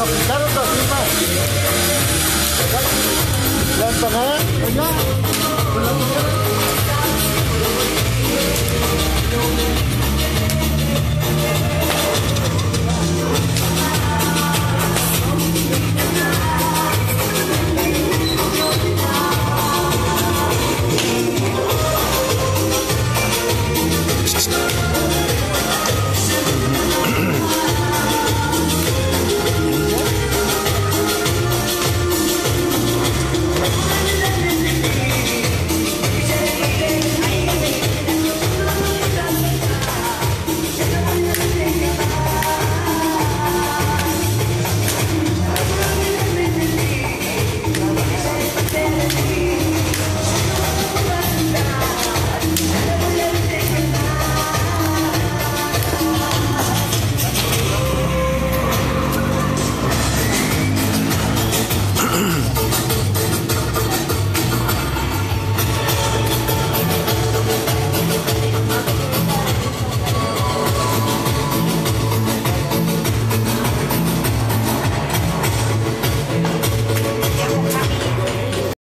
Bueno, claro, las primas. La empanada, oiga.